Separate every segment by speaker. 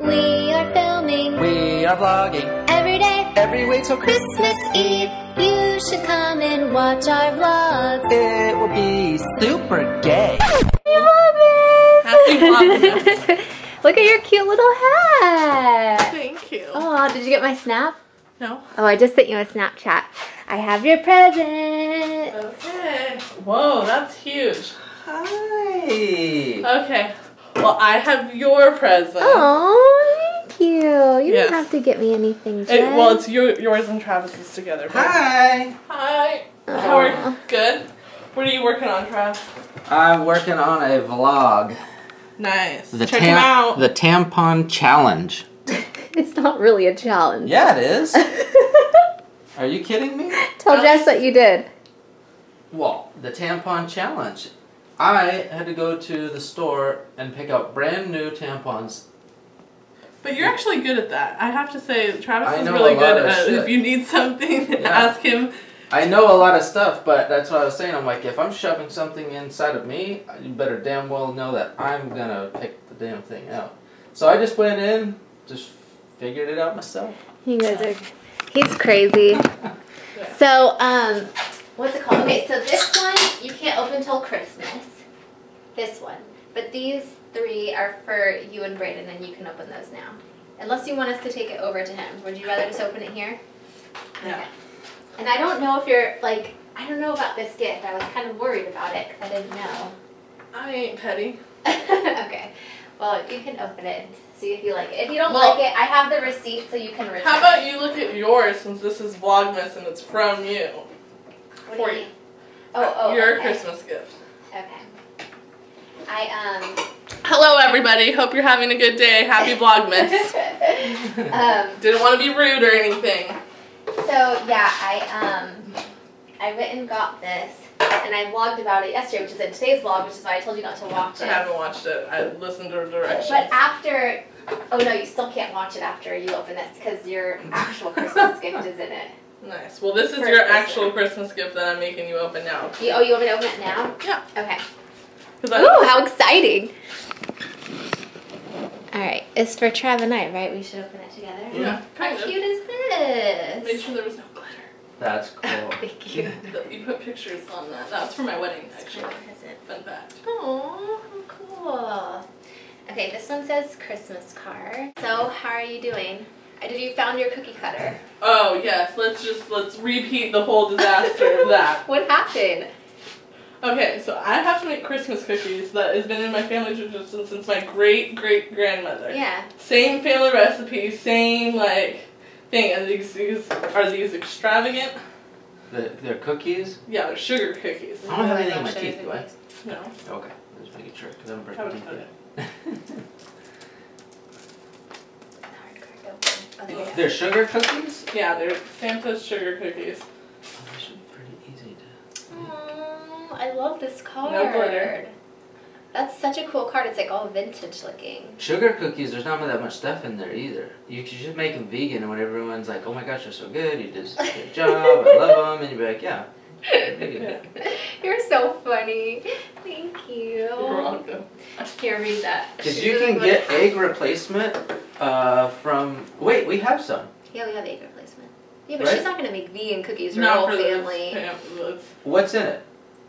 Speaker 1: We are filming
Speaker 2: We are vlogging
Speaker 1: every day.
Speaker 2: every week till
Speaker 1: Christmas Eve, you should come and watch our vlogs.
Speaker 2: It will be super gay.
Speaker 3: Happy Vlogmas.
Speaker 1: Look at your cute little hat.
Speaker 3: Thank you.
Speaker 1: Oh, did you get my snap?
Speaker 3: No.
Speaker 1: Oh, I just sent you a Snapchat. I have your present.
Speaker 3: Okay. Whoa, that's huge.
Speaker 2: Hi.
Speaker 3: Okay. Well, I have your present.
Speaker 1: Oh, thank you. You
Speaker 3: Yes.
Speaker 1: didn't have to get me anything,
Speaker 3: It, well, it's your, yours and Travis's together. but-
Speaker 2: Hi.
Speaker 3: Hi. How are you? Good. What are you working on, Trav?
Speaker 2: I'm working on a vlog.
Speaker 3: Nice.
Speaker 2: The
Speaker 3: Check
Speaker 2: tam-
Speaker 3: him out.
Speaker 2: the tampon challenge.
Speaker 1: It's not really a challenge.
Speaker 2: Yeah, it is. Are you kidding me?
Speaker 1: Tell Jess what you did.
Speaker 2: Well, the tampon challenge. I had to go to the store and pick up brand new tampons.
Speaker 3: But you're actually good at that. I have to say, Travis is really good at
Speaker 2: shit.
Speaker 3: If you need something,
Speaker 2: Yeah.
Speaker 3: ask him.
Speaker 2: I know a lot of stuff, but that's what I was saying. I'm like, if I'm shoving something inside of me, you better damn well know that I'm gonna pick the damn thing out. So I just went in, just figured it out myself.
Speaker 1: You guys are. He's crazy. So, um, what's it called? Okay, so this one you can't open till Christmas. This one, but these three are for you and Brayden, and you can open those now. Unless you want us to take it over to him. Would you rather just open it here?
Speaker 3: Yeah.
Speaker 1: Okay. And I don't know if you're like. I don't know about this gift. I was kind of worried about it because I didn't know.
Speaker 3: I ain't petty.
Speaker 1: okay. Well, you can open it and see if you like it. If you don't
Speaker 3: Well-
Speaker 1: like it, I have the receipt so you can return. It.
Speaker 3: How about you look at yours since this is Vlogmas and it's from you?
Speaker 1: What
Speaker 3: for
Speaker 1: do you? Oh, oh,
Speaker 3: Your
Speaker 1: okay.
Speaker 3: Christmas gift.
Speaker 1: Okay. I um.
Speaker 3: Hello, everybody. Hope you're having a good day. Happy Vlogmas.
Speaker 1: um.
Speaker 3: Didn't want to be rude or anything.
Speaker 1: So yeah, I um. I went and got this, and I vlogged about it yesterday, which is in today's vlog, which is why I told you not to watch it.
Speaker 3: I haven't watched it. I listened to directions.
Speaker 1: But after, oh no, you still can't watch it after you open this because your actual Christmas gift is in it.
Speaker 3: nice. Well, this is
Speaker 1: For
Speaker 3: your
Speaker 1: Christmas.
Speaker 3: actual Christmas gift that I'm making you open now.
Speaker 1: You, oh, you want me to open it now?
Speaker 3: Yeah.
Speaker 1: Okay.
Speaker 3: 'Cause I-
Speaker 1: Ooh, how exciting! All right, it's for Trav and I, right? We should open it together.
Speaker 3: Yeah,
Speaker 1: How
Speaker 3: of.
Speaker 1: cute is this?
Speaker 3: Made sure there was no glitter.
Speaker 2: That's cool.
Speaker 1: Thank you.
Speaker 3: You put pictures on that. That's for my wedding, actually.
Speaker 1: present.
Speaker 3: Fun fact.
Speaker 1: Oh, cool. Okay, this one says Christmas card. So, how are you doing? Uh, Did you found your cookie cutter?
Speaker 3: Oh yes, let's just let's repeat the whole disaster of that.
Speaker 1: What happened?
Speaker 3: Okay, so I have to make Christmas cookies. That has been in my family tradition since my great great grandmother.
Speaker 1: Yeah.
Speaker 3: Same family recipe, same like thing. And these, these are these extravagant.
Speaker 2: The, they're cookies?
Speaker 3: Yeah, they're sugar cookies.
Speaker 2: I don't have anything in my
Speaker 1: Sugar
Speaker 2: teeth, do I?
Speaker 3: No.
Speaker 2: Okay, just making sure because I haven't
Speaker 3: How
Speaker 2: brushed my
Speaker 3: would
Speaker 2: teeth
Speaker 3: you
Speaker 2: yet.
Speaker 1: Hard card to open. Oh, there you go.
Speaker 2: they're sugar cookies?
Speaker 3: Yeah, they're Santa's sugar cookies.
Speaker 2: Oh, they should be pretty easy to.
Speaker 1: Aw, I love this card.
Speaker 3: No glitter.
Speaker 1: That's such a cool card. It's like all vintage looking.
Speaker 2: Sugar cookies, there's not that much stuff in there either. You should just make them vegan, and when everyone's like, "Oh my gosh, they're so good," you just did a good job, I love them, and you'd be like, "Yeah." pretty.
Speaker 1: You're so funny. Thank you.
Speaker 3: You're welcome.
Speaker 1: Here, read that.
Speaker 2: Because you can
Speaker 1: wanted-
Speaker 2: get egg replacement uh, from. Wait, we have some.
Speaker 1: Yeah, we have egg replacement. Yeah, but
Speaker 2: Right?
Speaker 1: she's not gonna make vegan cookies for her whole
Speaker 3: for
Speaker 1: family.
Speaker 3: this-
Speaker 2: What's in it?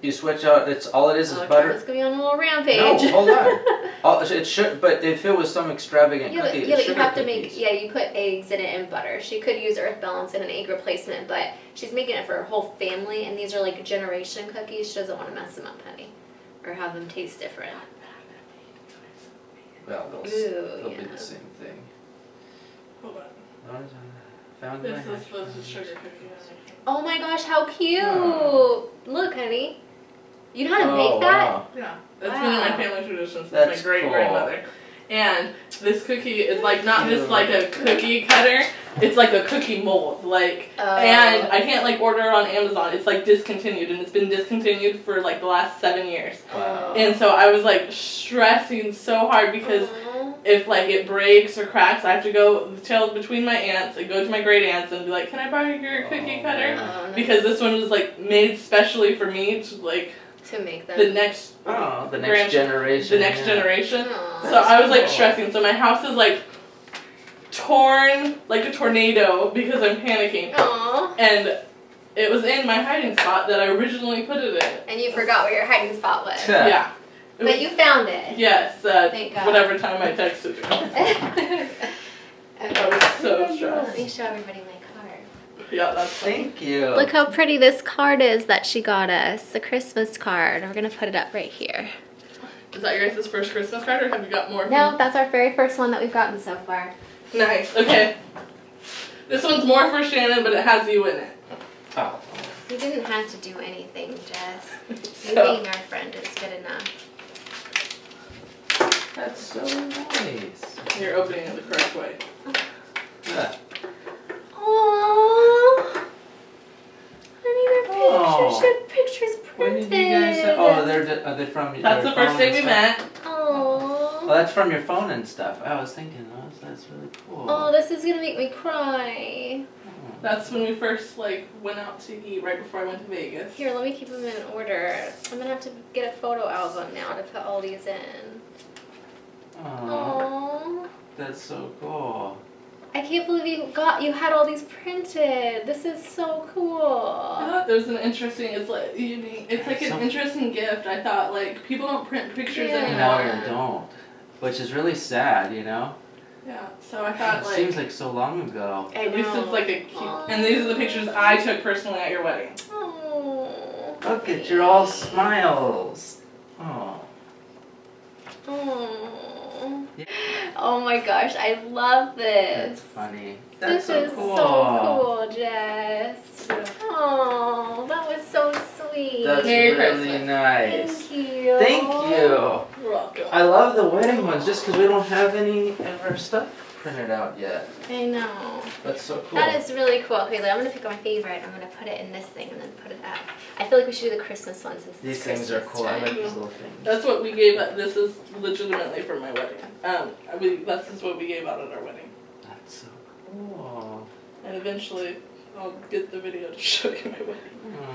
Speaker 2: You switch out. It's all it is is
Speaker 1: Oh,
Speaker 2: butter.
Speaker 1: It's gonna be on a little rampage.
Speaker 2: No, hold on. All, it should, but if it was some extravagant
Speaker 1: Yeah, but,
Speaker 2: cookie,
Speaker 1: yeah,
Speaker 2: it's
Speaker 1: but you have to
Speaker 2: cookies.
Speaker 1: make yeah. You put eggs in it and butter. She could use Earth Balance and an egg replacement, but she's making it for her whole family, and these are like generation cookies. She doesn't want to mess them up, honey, or have them taste different.
Speaker 2: Well, they'll,
Speaker 1: Ooh,
Speaker 2: they'll be the same thing.
Speaker 3: Hold on.
Speaker 2: What is it? Found my
Speaker 3: This is
Speaker 2: hash
Speaker 3: this sugar cookie.
Speaker 1: Oh my gosh, how hmm. cute!
Speaker 2: Oh.
Speaker 1: Look, honey, you know how to
Speaker 2: Oh,
Speaker 1: make that?
Speaker 2: wow.
Speaker 3: Yeah, that's been in my family tradition since
Speaker 2: That's
Speaker 3: my great grandmother. And this cookie is like not just like a cookie cutter; it's like a cookie mold. Like,
Speaker 1: Oh.
Speaker 3: and I can't like order it on Amazon. It's like discontinued, and it's been discontinued for like the last seven years.
Speaker 2: Wow.
Speaker 3: And so I was like stressing so hard because
Speaker 1: Aw.
Speaker 3: if like it breaks or cracks, I have to go tell between my aunts and go to my great aunts and be like, "Can I borrow your cookie
Speaker 2: Oh,
Speaker 3: cutter?"
Speaker 2: man.
Speaker 1: Oh, no.
Speaker 3: Because this one was like made specially for me to like
Speaker 1: to make them.
Speaker 3: the next
Speaker 2: Oh, the next
Speaker 3: Grand-
Speaker 2: generation.
Speaker 3: the next
Speaker 2: yeah.
Speaker 3: generation.
Speaker 1: Aw.
Speaker 3: So I was like
Speaker 2: cool.
Speaker 3: stressing. So my house is like torn like a tornado because I'm panicking.
Speaker 1: Aw.
Speaker 3: And it was in my hiding spot that I originally put it in.
Speaker 1: And you forgot where your hiding spot was.
Speaker 2: Yeah.
Speaker 3: Yeah.
Speaker 1: But
Speaker 3: was-
Speaker 1: you found it.
Speaker 3: Yes, uh,
Speaker 1: Thank God.
Speaker 3: whatever time I texted you.
Speaker 1: okay.
Speaker 3: I was so
Speaker 1: Let me
Speaker 3: stressed.
Speaker 1: show everybody my card.
Speaker 3: Yeah, that's funny.
Speaker 2: Thank you.
Speaker 1: Look how pretty this card is that she got us. A Christmas card. We're gonna put it up right here.
Speaker 3: Is that your guys' first Christmas card or have you got more?
Speaker 1: No, that's our very first one that we've gotten so far.
Speaker 3: Nice. Okay. This one's more for Channon, but it has you in it.
Speaker 2: Oh.
Speaker 1: You didn't have to do anything, Jess. You
Speaker 3: So,
Speaker 1: being our friend is good enough.
Speaker 2: That's so nice.
Speaker 3: you're opening it the correct way. Oh.
Speaker 2: Yeah.
Speaker 1: Aww. Honey, they're
Speaker 2: Oh.
Speaker 1: pictures. She had
Speaker 2: When
Speaker 1: printed.
Speaker 2: did you guys? Oh, they're are uh, they from?
Speaker 3: That's
Speaker 2: your
Speaker 3: the first
Speaker 2: phone
Speaker 3: day
Speaker 2: and
Speaker 3: we met.
Speaker 1: Oh.
Speaker 2: Well, that's from your phone and stuff. I was thinking, oh, that's really cool.
Speaker 1: Oh, this is gonna make me cry. Hmm.
Speaker 3: That's when we first like went out to eat right before I went to Vegas.
Speaker 1: Here, let me keep them in order. I'm gonna have to get a photo album now to put all these in.
Speaker 2: Oh,
Speaker 1: Aww.
Speaker 2: that's so cool.
Speaker 1: I can't believe you got you had all these printed. This is so
Speaker 3: I
Speaker 1: cool.
Speaker 3: thought there was an interesting. It's like unique. It's like an
Speaker 2: Some-
Speaker 3: interesting gift. I thought like people don't print pictures
Speaker 1: Yeah.
Speaker 3: anymore.
Speaker 2: No, you don't. Which is really sad, you know.
Speaker 3: Yeah. So I thought
Speaker 2: It
Speaker 3: like
Speaker 2: seems like so long ago.
Speaker 1: I
Speaker 3: at least
Speaker 1: know.
Speaker 3: it's like a cute.
Speaker 1: Aw.
Speaker 3: And these are the pictures I took personally at your wedding.
Speaker 1: Oh.
Speaker 2: Look at you're all smiles. Oh.
Speaker 1: Oh.
Speaker 2: Yeah.
Speaker 1: Oh my gosh, I love this.
Speaker 2: That's funny. That's
Speaker 1: This
Speaker 2: so
Speaker 1: is
Speaker 2: cool.
Speaker 1: so cool, Jess. Oh, that was so sweet.
Speaker 2: That's
Speaker 3: Merry
Speaker 2: really
Speaker 3: Christmas.
Speaker 2: nice.
Speaker 1: Thank you.
Speaker 2: Thank you.
Speaker 3: You're welcome.
Speaker 2: I love the wedding ones just because we don't have any of our stuff printed out yet.
Speaker 1: I know.
Speaker 2: That's so cool.
Speaker 1: That is really cool. Okay, I'm gonna pick up my favorite. I'm gonna put it in this thing and then put it up. I feel like we should do the Christmas one since
Speaker 2: These
Speaker 1: it's
Speaker 2: things are
Speaker 1: Christmas
Speaker 2: cool. I like these little things.
Speaker 3: That's what we gave. At, this is legitimately for my wedding. Um, we this is what we gave out at our wedding.
Speaker 2: That's so cool.
Speaker 3: And eventually, I'll get the video to show you my wedding.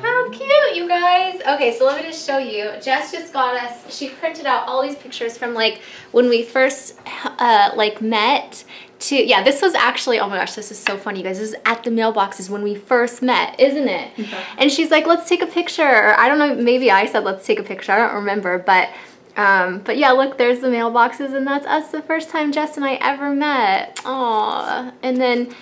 Speaker 1: How cute, you guys. Okay, so let me just show you. Jess just got us, she printed out all these pictures from like when we first uh, like met to, yeah, this was actually, oh my gosh, this is so funny, you guys. This is at the mailboxes when we first met, isn't it? And she's like, let's take a picture. Or I don't know, maybe I said let's take a picture. I don't remember, but um, but yeah, look, there's the mailboxes, and that's us the first time Jess and I ever met. Aw. And then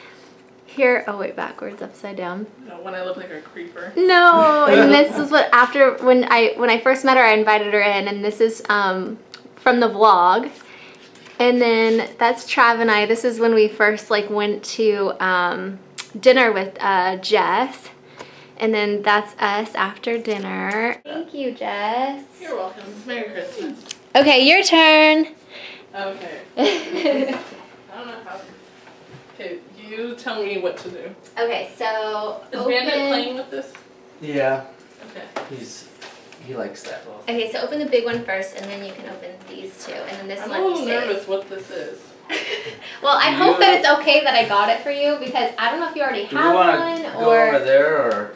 Speaker 1: here, oh wait, backwards, upside down.
Speaker 3: Know, when I look like a creeper.
Speaker 1: No, and this is what after when I when I first met her, I invited her in, and this is um, from the vlog. And then that's Trav and I. This is when we first like went to um, dinner with uh, Jess. And then that's us after dinner. Thank you, Jess.
Speaker 3: You're welcome. Merry Christmas.
Speaker 1: Okay, your turn.
Speaker 3: Okay. I don't know how. Okay, you tell me what to do.
Speaker 1: okay, so
Speaker 3: Is
Speaker 1: open.
Speaker 3: Bandit playing with this?
Speaker 2: Yeah,
Speaker 3: Okay.
Speaker 2: he's he likes that.
Speaker 1: Okay, so open the big one first, and then you can open these two, and then this
Speaker 3: I'm
Speaker 1: one.
Speaker 3: a little
Speaker 1: you save.
Speaker 3: nervous what this is.
Speaker 1: well, I
Speaker 2: Do
Speaker 1: hope that it's okay that I got it for you because I don't know if you already
Speaker 2: Do we
Speaker 1: have
Speaker 2: want
Speaker 1: one
Speaker 2: to go over there or?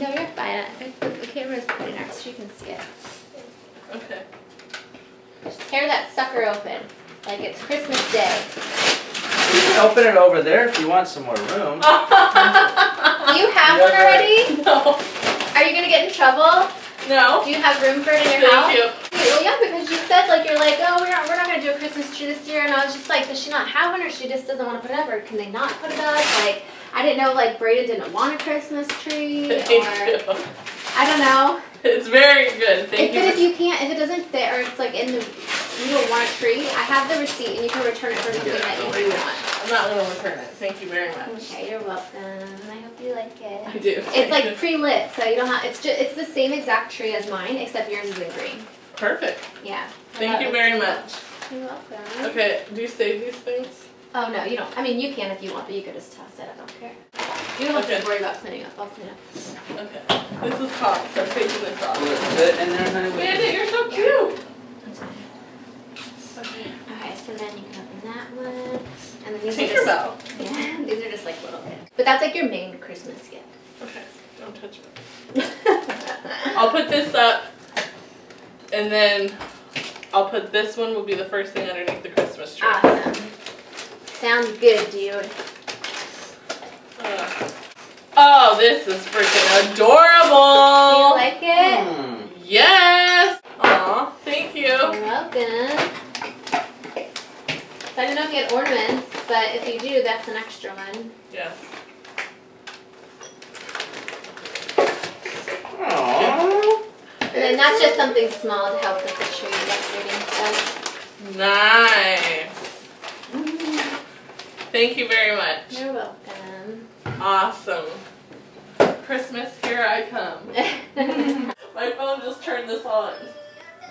Speaker 1: No, you're fine. The, the camera's pointing out, so you can see it.
Speaker 3: Okay.
Speaker 1: Just tear that sucker open like it's Christmas Day.
Speaker 2: You can open it over there if you want some more room.
Speaker 1: You have
Speaker 2: Yeah,
Speaker 1: one
Speaker 2: but-
Speaker 1: already?
Speaker 3: no.
Speaker 1: Are you gonna get in trouble?
Speaker 3: No.
Speaker 1: Do you have room for it in your house?
Speaker 3: Thank you.
Speaker 1: Well, yeah, because you said like you're like, oh, we're not, we're not gonna do a Christmas tree this year, and I was just like, does she not have one, or she just doesn't want to put it up, or can they not put it up? Like, I didn't know like Brayden didn't want a Christmas tree,
Speaker 3: Thank
Speaker 1: or
Speaker 3: you.
Speaker 1: I don't know.
Speaker 3: It's very good. Thank
Speaker 1: if
Speaker 3: you.
Speaker 1: it, if you can't, if it doesn't fit, or it's like in the, you don't want a tree, I have the receipt, and you can return it for something
Speaker 3: Yeah,
Speaker 1: that you
Speaker 3: don't
Speaker 1: want.
Speaker 3: I'm not gonna return it. Thank you very much.
Speaker 1: Okay, you're welcome. I hope you like it.
Speaker 3: I do.
Speaker 1: It's like pre-lit, so you don't have. It's just it's the same exact tree as mine, except yours is in green.
Speaker 3: perfect.
Speaker 1: Yeah.
Speaker 3: Thank you very
Speaker 1: cool.
Speaker 3: much.
Speaker 1: You're welcome.
Speaker 3: Okay. Do you save these things?
Speaker 1: Oh no, you don't. I mean, you can if you want, but you could just toss it. I don't care. You don't have
Speaker 3: Okay.
Speaker 1: to worry about cleaning up. I'll clean up.
Speaker 3: Okay. This is hot, so I'm taking this off.
Speaker 2: Will it fit in there, honey?
Speaker 3: Bandit, you're so cute.
Speaker 1: That's fine.
Speaker 3: Okay.
Speaker 1: Okay, so then you can open that one, and then these are just
Speaker 3: Tinkerbell.
Speaker 1: yeah, these are just like little bits. But that's like your main Christmas gift.
Speaker 3: Okay. Don't touch it. I'll put this up, and then I'll put this one will be the first thing underneath the Christmas tree.
Speaker 1: awesome.
Speaker 4: Sounds good, dude.
Speaker 3: Uh, oh, this is freaking
Speaker 4: Do you
Speaker 3: adorable.
Speaker 4: like it?
Speaker 2: Hmm.
Speaker 3: Yes. Aw, thank you.
Speaker 4: You're welcome. So I don't know if you had ornaments, but if you do, that's an extra one.
Speaker 3: Yes.
Speaker 2: Aww.
Speaker 4: And then that's just something small to help with the tree decorating stuff.
Speaker 3: Nice. Thank you very much.
Speaker 4: You're welcome.
Speaker 3: Awesome. Christmas, here I come. My phone just turned this on.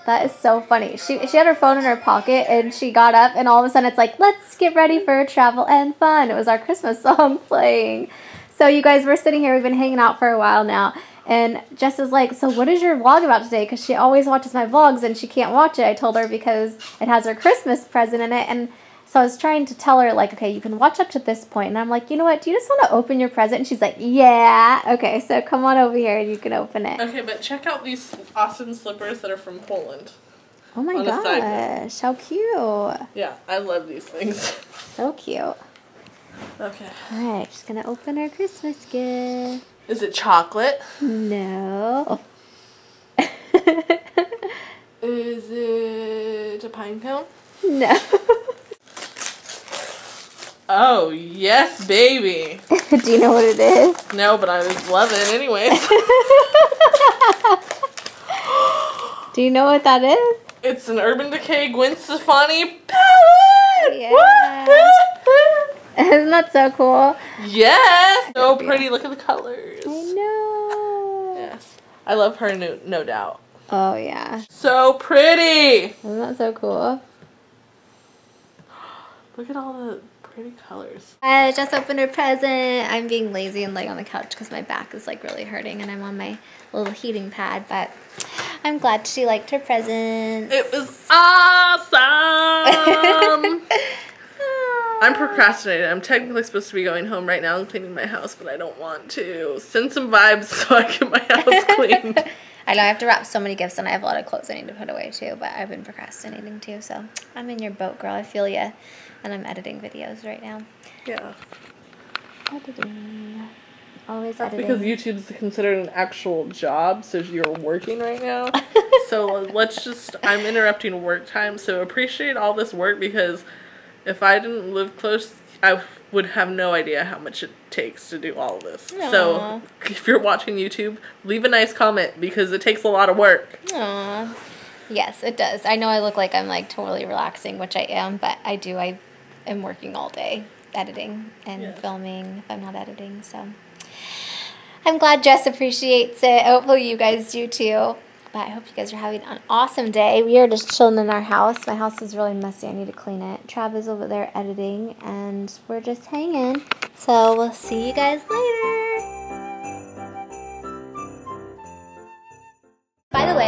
Speaker 1: That is so funny. She she had her phone in her pocket and she got up and all of a sudden it's like, let's get ready for travel and fun. It was our Christmas song playing. So you guys were sitting here, we've been hanging out for a while now. And Jess is like, so what is your vlog about today? Because she always watches my vlogs and she can't watch it. I told her because it has her Christmas present in it. And so I was trying to tell her, like, okay, you can watch up to this point. And I'm like, you know what? Do you just want to open your present? And she's like, yeah. Okay, so come on over here and you can open it.
Speaker 3: Okay, but check out these awesome slippers that are from Poland.
Speaker 1: Oh my
Speaker 3: On the side note.
Speaker 1: gosh, how cute.
Speaker 3: Yeah, I love these things.
Speaker 1: So cute.
Speaker 3: Okay.
Speaker 1: All right, just gonna open our Christmas gift.
Speaker 3: Is it chocolate?
Speaker 1: No.
Speaker 3: Is it a pine cone?
Speaker 1: no.
Speaker 3: Oh, yes, baby.
Speaker 1: Do you know what it is?
Speaker 3: No, but I love it anyway.
Speaker 1: Do you know what that is?
Speaker 3: it's an Urban Decay Gwen Stefani palette!
Speaker 1: Yeah. Isn't that so cool?
Speaker 3: yes! So pretty. Look at the colors.
Speaker 1: I know.
Speaker 3: Yes. I love her, no, no doubt.
Speaker 1: Oh yeah.
Speaker 3: So pretty!
Speaker 1: Isn't that so cool?
Speaker 3: Look at all the pretty colors.
Speaker 1: I just opened her present. I'm being lazy and laying on the couch because my back is like really hurting and I'm on my little heating pad, but I'm glad she liked her present.
Speaker 3: It was awesome! I'm procrastinating. I'm technically supposed to be going home right now and cleaning my house, but I don't want to. Send some vibes so I get my house cleaned.
Speaker 1: I know I have to wrap so many gifts and I have a lot of clothes I need to put away too, but I've been procrastinating too, so I'm in your boat, girl. I feel ya. And I'm editing videos right now.
Speaker 3: yeah.
Speaker 1: Editing. Always
Speaker 3: That's
Speaker 1: editing.
Speaker 3: because YouTube's considered an actual job, so you're working right now. so let's just, I'm interrupting work time, so appreciate all this work because if I didn't live close, I would have no idea how much it takes to do all of this. So if you're watching YouTube, leave a nice comment because it takes a lot of work.
Speaker 1: Aw. Yes, it does. I know I look like I'm like totally relaxing, which I am, but I do. I am working all day editing and
Speaker 3: Yes.
Speaker 1: filming if I'm not editing, so I'm glad Jess appreciates it. Hopefully you guys do too. But I hope you guys are having an awesome day. We are just chilling in our house. My house is really messy. I need to clean it. Trav is over there editing, and we're just hanging. So we'll see you guys later.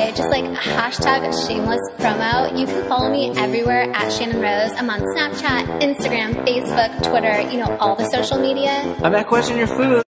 Speaker 1: Way, just like hashtag shameless promo, you can follow me everywhere at Channon Rose. I'm on Snapchat, Instagram, Facebook, Twitter, you know, all the social media.
Speaker 2: I'm at Question Your Food.